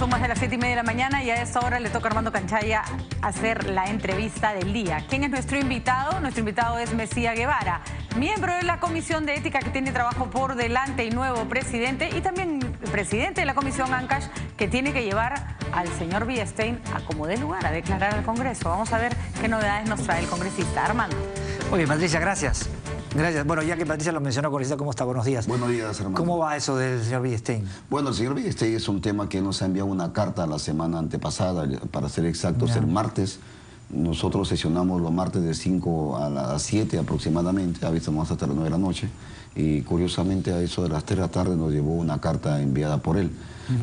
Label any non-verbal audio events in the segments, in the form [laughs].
son más de las 7 y media de la mañana y a esta hora le toca a Armando Canchaya hacer la entrevista del día. ¿Quién es nuestro invitado? Nuestro invitado es Mesía Guevara, miembro de la Comisión de Ética que tiene trabajo por delante y nuevo presidente y también presidente de la Comisión ANCASH que tiene que llevar al señor Villestein a como dé lugar a declarar al Congreso. Vamos a ver qué novedades nos trae el congresista. Armando. Muy bien, Patricia, gracias. Gracias. Bueno, ya que Patricia lo mencionó, Correcita, ¿cómo está? Buenos días. Buenos días, hermano. ¿Cómo va eso del señor Villestein? Bueno, el señor Villestein es un tema que nos ha enviado una carta la semana antepasada, para ser exactos, el martes. Nosotros sesionamos los martes de 5 a las 7 aproximadamente, a veces hasta las 9 de la noche, y curiosamente a eso de las 3 de la tarde nos llevó una carta enviada por él.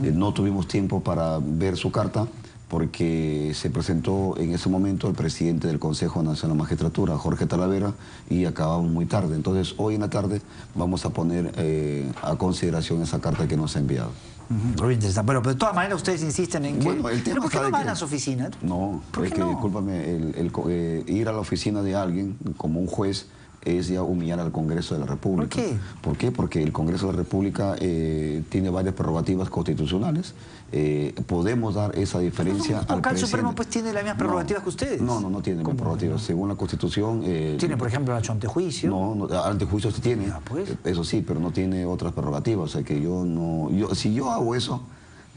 Eh, no tuvimos tiempo para ver su carta, porque se presentó en ese momento el presidente del Consejo Nacional de Magistratura, Jorge Talavera, y acabamos muy tarde. Entonces, hoy en la tarde vamos a poner eh, a consideración esa carta que nos ha enviado. Muy interesante. Bueno, pero de todas maneras ustedes insisten en que... Bueno, el tema ¿Pero por qué no van a su oficina? No, es que, discúlpame, el, eh, ir a la oficina de alguien como un juez es ya humillar al Congreso de la República. ¿Por qué? ¿Por qué? Porque el Congreso de la República eh, tiene varias prerrogativas constitucionales. Eh, podemos dar esa diferencia al presidente. Supremo pues tiene las mismas prerrogativas que ustedes. No, no, no tiene prerrogativas. Según la Constitución... Eh, ¿Tiene, por ejemplo, el antejuicio? No, no antejuicio sí tiene. Ah, pues. Eso sí, pero no tiene otras prerrogativas. O sea que yo no... Yo, si yo hago eso...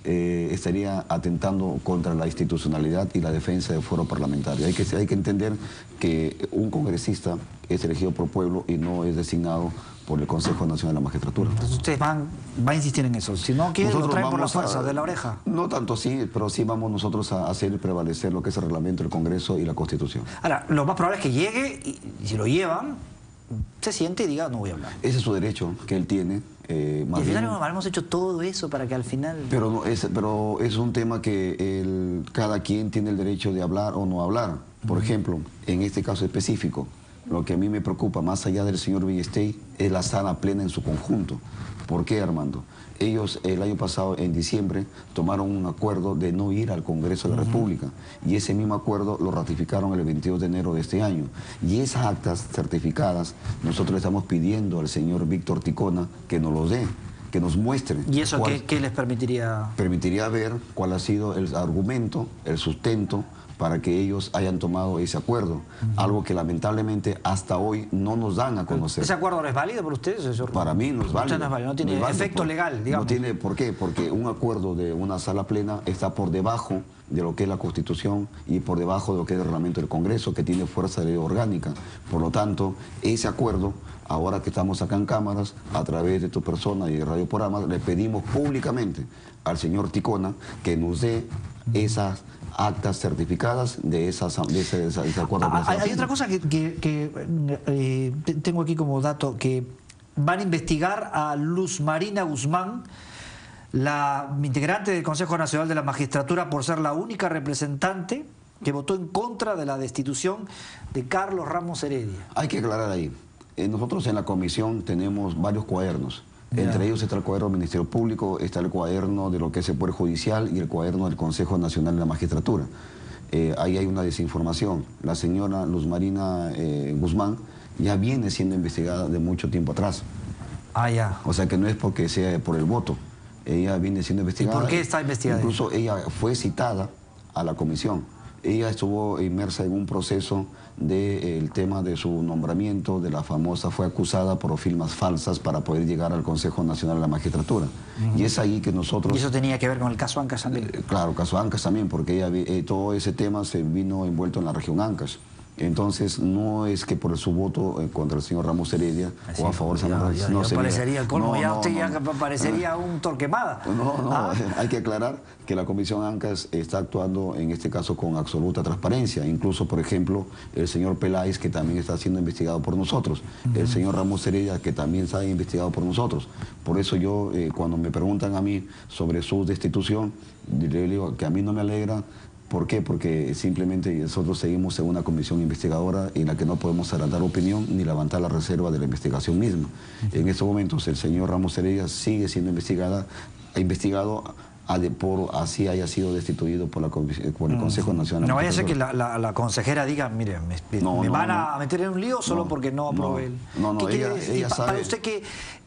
Eh, estaría atentando contra la institucionalidad y la defensa del foro parlamentario. Hay que, hay que entender que un congresista es elegido por pueblo y no es designado por el Consejo Nacional de la Magistratura. Entonces ustedes van, a insistir en eso. Si no quieren, lo traen por la fuerza de la oreja. No tanto sí, pero sí vamos nosotros a hacer prevalecer lo que es el reglamento del Congreso y la Constitución. Ahora, lo más probable es que llegue y si lo llevan, se siente y diga, no voy a hablar. Ese es su derecho que él tiene. Eh, y al final hemos hecho todo eso para que al final... Pero, no, es, pero es un tema que el, cada quien tiene el derecho de hablar o no hablar. Por ejemplo, en este caso específico, lo que a mí me preocupa, más allá del señor Villestey, es la sana plena en su conjunto. ¿Por qué, Armando? Ellos el año pasado, en diciembre, tomaron un acuerdo de no ir al Congreso de la República y ese mismo acuerdo lo ratificaron el 22 de enero de este año. Y esas actas certificadas, nosotros le estamos pidiendo al señor Víctor Ticona que nos los dé que nos muestre. ¿Y eso qué, les permitiría? Permitiría ver cuál ha sido el argumento, el sustento para que ellos hayan tomado ese acuerdo, algo que lamentablemente hasta hoy no nos dan a conocer. ¿Ese acuerdo no es válido por ustedes, señor? Para mí no es válido. No, tiene efecto legal, digamos. No tiene, ¿Por qué? Porque un acuerdo de una sala plena está por debajo de lo que es la Constitución y por debajo de lo que es el reglamento del Congreso, que tiene fuerza de ley orgánica. Por lo tanto, ese acuerdo, ahora que estamos acá en cámaras, a través de tu persona y de Radio Porama, le pedimos públicamente al señor Ticona que nos dé esas actas certificadas de, esas, de ese, acuerdo. Ah, hay, otra cosa que, eh, tengo aquí como dato, que van a investigar a Luz Marina Guzmán, la integrante del Consejo Nacional de la Magistratura, por ser la única representante que votó en contra de la destitución de Carlos Ramos Heredia. Hay que aclarar ahí. Eh, nosotros en la comisión tenemos varios cuadernos entre ellos está el cuaderno del Ministerio Público, está el cuaderno de lo que es el Poder Judicial y el cuaderno del Consejo Nacional de la Magistratura. Eh, ahí hay una desinformación. La señora Luz Marina eh, Guzmán ya viene siendo investigada de mucho tiempo atrás. Ah, ya. O sea que no es porque sea por el voto. Ella viene siendo investigada. ¿Y por qué está investigada? Incluso ella fue citada a la comisión ella estuvo inmersa en un proceso del eh, tema de su nombramiento, de la famosa, fue acusada por firmas falsas para poder llegar al Consejo Nacional de la Magistratura. Y es ahí que nosotros... ¿Y eso tenía que ver con el caso Ancas también? Eh, claro, caso Ancas también, porque ella, eh, todo ese tema se vino envuelto en la región Ancas. Entonces, no es que por su voto eh, contra el señor Ramos Heredia o a favor de San ya, no parecería el colmo, ya usted ya parecería un torquemada. No, no, ah. [laughs] hay que aclarar que la Comisión ANCAS está actuando en este caso con absoluta transparencia. Incluso, por ejemplo, el señor Peláez, que también está siendo investigado por nosotros. El señor Ramos Heredia, que también está investigado por nosotros. Por eso yo, eh, cuando me preguntan a mí sobre su destitución, le digo que a mí no me alegra ¿Por qué? Porque simplemente nosotros seguimos en una comisión investigadora en la que no podemos adelantar opinión ni levantar la reserva de la investigación misma. En estos momentos el señor Ramos Heredia sigue siendo investigada, investigado por así haya sido destituido por, la, por el. Consejo Nacional. No vaya a ser que la, consejera diga, mire, me, van a meter en un lío solo porque no aprobé el... No, no, ella, sabe... Para usted,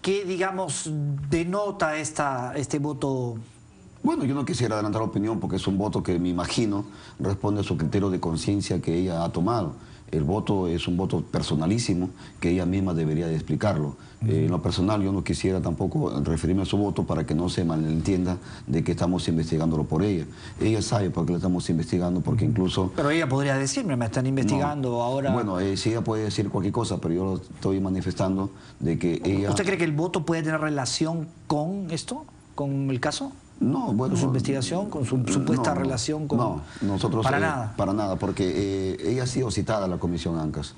¿qué, digamos, denota esta, este voto Bueno, yo no quisiera adelantar la opinión porque es un voto que me imagino responde a su criterio de conciencia que ella ha tomado. El voto es un voto personalísimo que ella misma debería de explicarlo. Eh, en lo personal yo no quisiera tampoco referirme a su voto para que no se malentienda de que estamos investigándolo por ella. Ella sabe por qué la estamos investigando porque incluso... Pero ella podría decirme, me están investigando ahora... Bueno, eh, sí ella puede decir cualquier cosa, pero yo estoy manifestando de que ella... ¿Usted cree que el voto puede tener relación con esto, con el caso? No, bueno. ¿Con su investigación, con su supuesta relación con.? No, nosotros. Para eh, nada. Para nada, porque eh, ella ha sido citada a la Comisión ANCAS.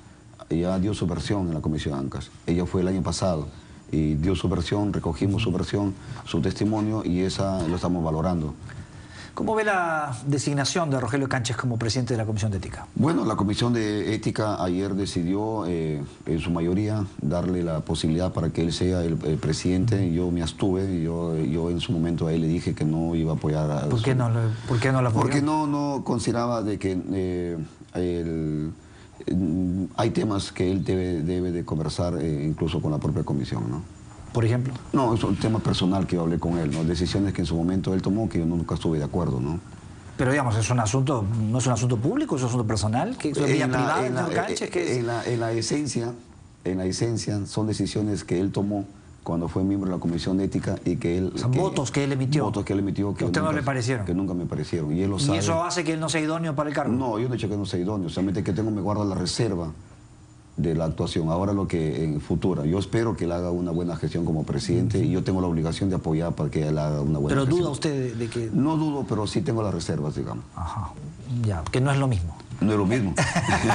Ella dio su versión en la Comisión ANCAS. Ella fue el año pasado y dio su versión, recogimos su versión, su testimonio y esa lo estamos valorando. ¿Cómo ve la designación de Rogelio Cánchez como presidente de la Comisión de Ética? Bueno, la Comisión de Ética ayer decidió, eh, en su mayoría, darle la posibilidad para que él sea el, presidente. Yo me astuve, yo, yo en su momento a él le dije que no iba a apoyar a... ¿Por qué no, lo, ¿por qué no lo apoyó? Porque no, no consideraba de que eh, hay temas que él debe, debe de conversar eh, incluso con la propia comisión, ¿no? Por ejemplo? No, es un tema personal que yo hablé con él, ¿no? Decisiones que en su momento él tomó que yo nunca estuve de acuerdo, ¿no? Pero digamos, es un asunto, no es un asunto público, es un asunto personal, que es vida privada, en la, que en, la, en la esencia, en la esencia son decisiones que él tomó cuando fue miembro de la Comisión de Ética y que él... Son votos que él emitió. Votos que él emitió. Que, usted no le parecieron. Que nunca me parecieron. Y él lo sabe. ¿Y eso hace que él no sea idóneo para el cargo? No, yo no he dicho que no sea idóneo. Solamente que tengo, me guarda la reserva de la actuación. Ahora lo que en futura, yo espero que él haga una buena gestión como presidente y yo tengo la obligación de apoyar para que él haga una buena ¿Pero gestión. duda usted de que...? No dudo, pero sí tengo las reservas, digamos. Ajá, ya, que no es lo mismo. No es lo mismo.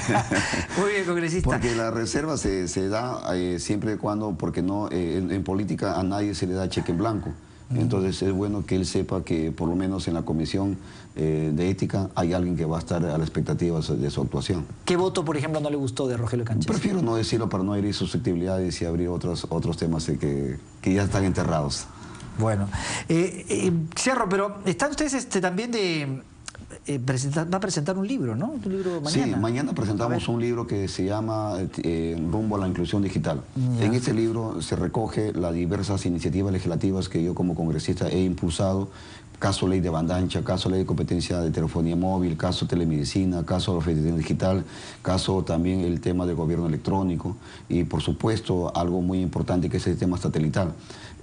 [laughs] Muy bien, congresista. Porque la reserva se, se da eh, siempre y cuando, porque no, eh, en política a nadie se le da cheque en blanco. Entonces es bueno que él sepa que por lo menos en la comisión eh, de ética hay alguien que va a estar a la expectativa de su actuación. ¿Qué voto, por ejemplo, no le gustó de Rogelio Cánchez? Prefiero no decirlo para no herir susceptibilidades y abrir otros, otros temas que, que ya están enterrados. Bueno, eh, eh, cierro, pero ¿están ustedes este, también de eh, va a presentar un libro, ¿no? Libro mañana. Sí, mañana presentamos un libro que se llama eh, Rumbo a la Inclusión Digital. En este libro se recoge las diversas iniciativas legislativas que yo como congresista he impulsado caso ley de banda ancha, caso ley de competencia de telefonía móvil, caso telemedicina, caso de alfabetización digital, caso también el tema del gobierno electrónico y por supuesto algo muy importante que es el tema satelital.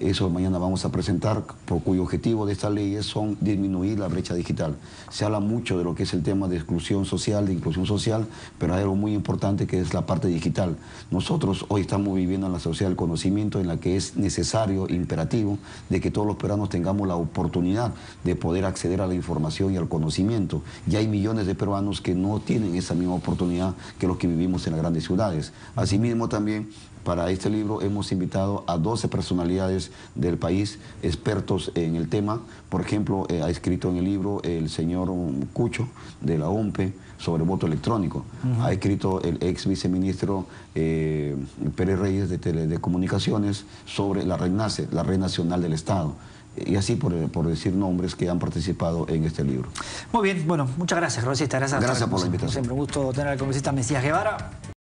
Eso mañana vamos a presentar, por cuyo objetivo de estas leyes son disminuir la brecha digital. Se habla mucho de lo que es el tema de exclusión social, de inclusión social, pero hay algo muy importante que es la parte digital. Nosotros hoy estamos viviendo en la sociedad del conocimiento en la que es necesario, imperativo, de que todos los peruanos tengamos la oportunidad de poder acceder a la información y al conocimiento. Y hay millones de peruanos que no tienen esa misma oportunidad que los que vivimos en las grandes ciudades. Asimismo también para este libro hemos invitado a 12 personalidades del país, expertos en el tema. Por ejemplo, eh, ha escrito en el libro el señor Cucho de la OMPE sobre voto electrónico. Ha escrito el ex viceministro eh, Pérez Reyes de Telecomunicaciones sobre la red NACE, la red nacional del Estado y así por, decir nombres que han participado en este libro. Muy bien, bueno, muchas gracias, congresista. Gracias, gracias por la invitación. Siempre un gusto tener al congresista Mesías Guevara.